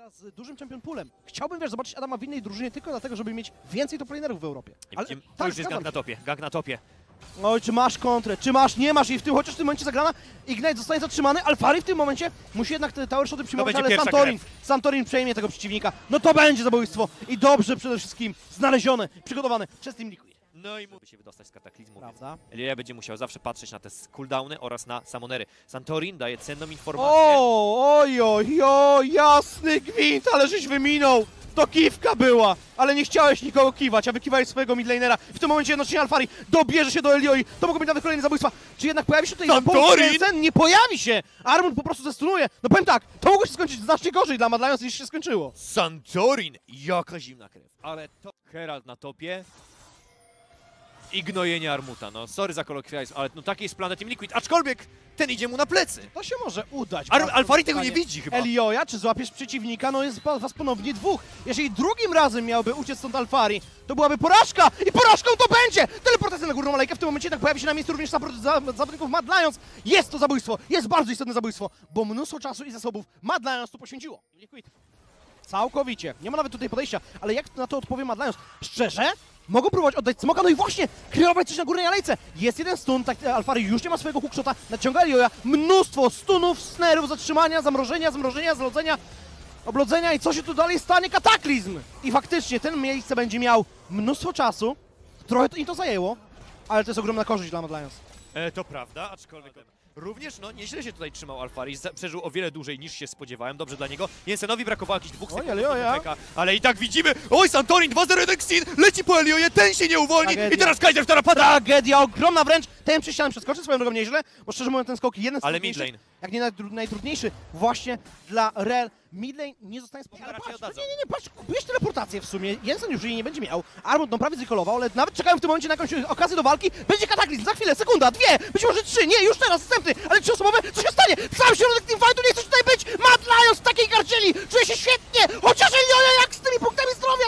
teraz z dużym champion poolem. Chciałbym, wiesz, zobaczyć Adama w innej drużynie tylko dlatego, żeby mieć więcej top lanerów w Europie. Ale, widzimy, tak, już jest gang na topie, gang na topie. Oj, czy masz kontrę, czy masz, nie masz i w tym, chociaż w tym momencie zagrana, Ignite zostanie zatrzymany, Alfari w tym momencie musi jednak te tower shoty przyjmować, ale Santorin, Santorin przejmie tego przeciwnika. No to będzie zabójstwo i dobrze przede wszystkim znalezione, przygotowane przez Team Liquid. No i mógłby się wydostać z kataklizmu. Prawda? Elia będzie musiał zawsze patrzeć na te cooldowny oraz na samonery. Santorin daje cenną informację. O, oj, oj, oj, jasny gwint, ale żeś wyminął! To kiwka była, ale nie chciałeś nikogo kiwać, a wykiwałeś swojego midlanera. W tym momencie jednocześnie Alfari dobierze się do Elioi. To mogą być nawet kolejne zabójstwa. Czy jednak pojawi się tutaj Santorin! Jensen? Nie pojawi się! Armund po prostu zestunuje. No powiem tak, to mogło się skończyć znacznie gorzej dla Mad Lions niż się skończyło. Santorin! Jaka zimna krew. Ale to Herald na topie. I gnojenie Armuta. No sorry za kolokwializm, ale no taki jest plan Team Liquid. Aczkolwiek ten idzie mu na plecy. To się może udać. Ar Alfari tego nie widzi chyba. Elioja, czy złapiesz przeciwnika? No jest was ponownie dwóch. Jeżeli drugim razem miałby uciec stąd Alfari, to byłaby porażka! I porażką to będzie! Teleportacja na górną alejkę, w tym momencie jednak pojawi się na miejscu również zawodników Mad Lions. Jest to zabójstwo, jest bardzo istotne zabójstwo, bo mnóstwo czasu i zasobów Mad Lions tu poświęciło. Liquid. Całkowicie. Nie ma nawet tutaj podejścia, ale jak na to odpowie Mad Lions? Szczerze? Mogą próbować oddać smoka, no i właśnie, kreować coś na górnej alejce. Jest jeden stun, tak Alfari już nie ma swojego hookshota, naciąga Elioja. Mnóstwo stunów, snerów, zatrzymania, zamrożenia, zmrożenia, zlodzenia, oblodzenia i co się tu dalej stanie? Kataklizm! I faktycznie ten miejsce będzie miał mnóstwo czasu, trochę to, im to zajęło, ale to jest ogromna korzyść dla Mad Lions. E, to prawda, aczkolwiek również no nieźle się tutaj trzymał Alfari. Przeżył o wiele dłużej niż się spodziewałem. Dobrze dla niego. Jensenowi brakowało jakichś dwóch Oj, sekund oja. Peka, ale i tak widzimy. Oj, Santorin 2-0 Xin leci po Elioje, ten się nie uwolni Tragedia. i teraz Kaiser w tarapada. Tragedia ogromna wręcz, ten przez ścianę przeskoczy swoją drogą nieźle, bo szczerze mówiąc ten skok jeden z Ale midlane. Jak nie najtru- najtrudniejszy właśnie dla Rel. Midlane nie zostanie spokojny. Raczej patrz, nie, nie, nie, patrz, kupujesz teleportację w sumie, Jensen już jej nie będzie miał, Armut no prawie zrekolował, ale nawet czekają w tym momencie na jakąś okazję do walki, będzie kataklizm, za chwilę, sekunda, dwie, być może trzy, nie, już teraz, następny, ale trzyosobowy, co się stanie? Sam środek teamfightu nie chce tutaj być, Mad Lions w takiej gardzieli, czuje się świetnie, chociaż Elioja jak z tymi punktami zdrowia,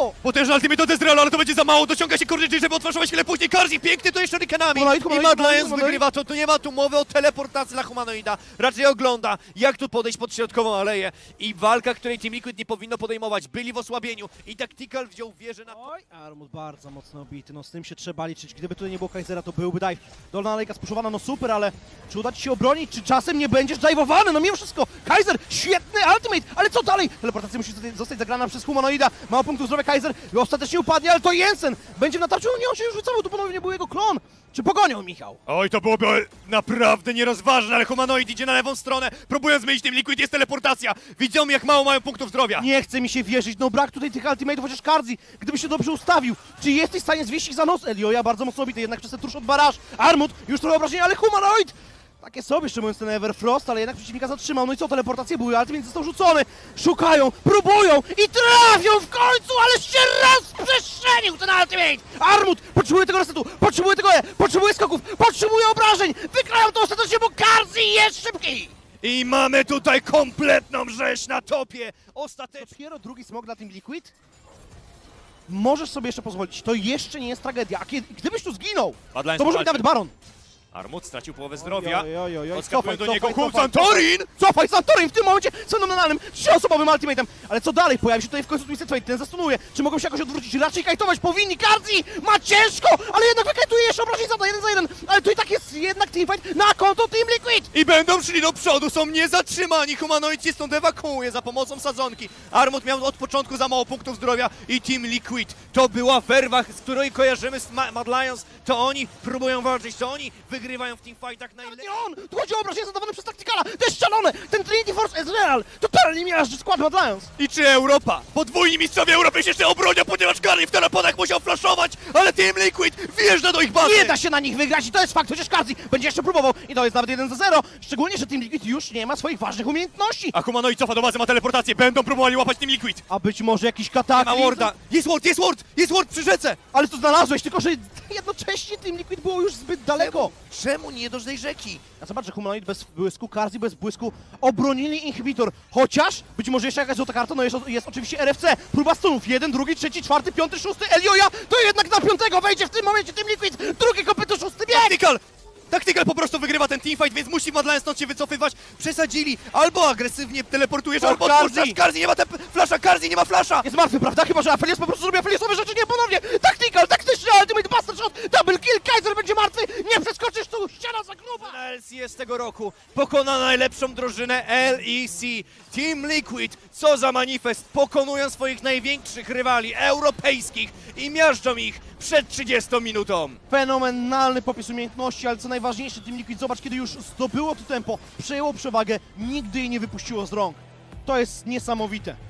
stało? Potężny ultimate od Ezreala, ale to będzie za mało. Dociąga się Corridge, żeby odflaszować chwilę później. Karzi piękny to jeszcze rykanami. Humanoid, I humanoid, Mad humanoid, Lions humanoid. wygrywa to. Tu nie ma tu mowy o teleportacji dla humanoida. Raczej ogląda, jak tu podejść pod środkową aleję. I walka, której Team Liquid nie powinno podejmować. Byli w osłabieniu i Tactical wziął wieżę na... Oj, Armut bardzo mocno obity, no z tym się trzeba liczyć. Gdyby tutaj nie było Kaisera, to byłby dive. Dolna alejka spuszowana, no super, ale czy uda ci się obronić, czy czasem nie będziesz dive'owany? No mimo wszystko, Kaiser, świetny ultimate, ale co dalej? Teleportacja musi zostać- zostać zagrana przez humanoida, mało punktów zdrowia Kaiser, ostatecznie upadnie, ale to Jensen będzie w natarciu, nie, on się już rzucał, tu ponownie był jego klon. Czy pogonią, Michał? Oj, to byłoby naprawdę nierozważne, ale humanoid idzie na lewą stronę. Próbują zmienić Team Liquid, jest teleportacja. Widzą, jak mało mają punktów zdrowia. Nie chce mi się wierzyć, no brak tutaj tych ultimate'ów, chociaż Kardzi, gdyby się dobrze ustawił. Czy jesteś w stanie zwieść ich za nos? Elioja bardzo mocno obity, jednak przez ten tuż od baraż. Armut, już trochę obrażenia, ale humanoid! Takie sobie, jeszcze mówiąc ten Everfrost, ale jednak przeciwnika zatrzymał. No i co, teleportacje były, ultimate został rzucony. Szukają, próbują i trafią w końcu, ale się rozprzestrzenił ten ultimate! Armut potrzebuje tego resetu, potrzebuje tego E, potrzebuje skoków, potrzebuje obrażeń! Wykrają to ostatecznie, bo Kardzi jest szybki! I mamy tutaj kompletną rzeź na topie. To Ostatecznie. dopiero drugi smog dla Team Liquid? Możesz sobie jeszcze pozwolić. To jeszcze nie jest tragedia. A kiedy, gdybyś tu zginął, to może być nawet Baron. Armut stracił połowę zdrowia. Odskakuje do Cofaj, niego cofaj, Hum Santorin! Cofaj, Santorin w tym momencie z fenomenalnym, trzyosobowym ultimatem. Ale co dalej? Pojawi się tutaj w końcu Twisted Fate, ten zastunuje. Czy mogą się jakoś odwrócić? Raczej kajtować powinni. Kardzi ma ciężko, ale jednak wykajtuje jeszcze obrażeń za to, jeden za jeden. Ale to i tak jest jednak teamfight na konto Team Liquid. I będą szli do przodu, są niezatrzymani. Humanoid się stąd ewakuuje za pomocą sadzonki. Armut miał od początku za mało punktów zdrowia i Team Liquid. To była werwa, z której kojarzymy z Ma- Mad Lions. To oni próbują walczyć, to oni wygrywają w teamfightach najlepiej. Nie on! Tu chodzi o obrażenia zadawane przez Tacticala. To jest szalone! Ten Trinity Force jest real! Totalnie miażdży skład Mad Lions. I czy Europa? Podwójni mistrzowie Europy się jeszcze obronią, ponieważ Curry w teleponach musiał flashować, ale Team Liquid wjeżdża do ich bazy. Nie da się na nich wygrać i to jest fakt, chociaż Kazi będzie jeszcze próbował i to jest nawet 1 za 0. Szczególnie, że Team Liquid już nie ma swoich ważnych umiejętności. A Humanoid cofa do bazy, ma teleportację, będą próbowali łapać Team Liquid. A być może jakiś Nie ma kataklizm. Warda. Jest Ward, jest Ward, jest Ward przy rzece. Ale to znalazłeś, tylko że jednocześnie Team Liquid było już zbyt daleko. Czemu nie do tej rzeki? A zobacz, że Humanoid bez błysku, Karzi bez błysku obronili inhibitor. Chociaż być może jeszcze jakaś złota karta, no jest, jest oczywiście RFC. Próba stunów. Jeden, drugi, trzeci, czwarty, piąty, szósty. Elioja to jednak na piątego wejdzie w tym momencie Team Liquid. Drugi kopyto, szósty bieg. Tactical! Tactical po prostu wygrywa ten teamfight, więc musi Madline stąd się wycofywać. Przesadzili. Albo agresywnie teleportujesz, albo odpuszczasz. Karzi nie ma te flasza, Karzi nie ma flasza! Jest martwy, prawda? Chyba, że Aphelios po prostu zrobi Aphelios rzeczy, nie roku pokona najlepszą drużynę LEC. Team Liquid, co za manifest, pokonują swoich największych rywali europejskich i miażdżą ich przed 30 minutą. Fenomenalny popis umiejętności, ale co najważniejsze, Team Liquid, zobacz, kiedy już zdobyło to tempo, przejęło przewagę, nigdy jej nie wypuściło z rąk. To jest niesamowite.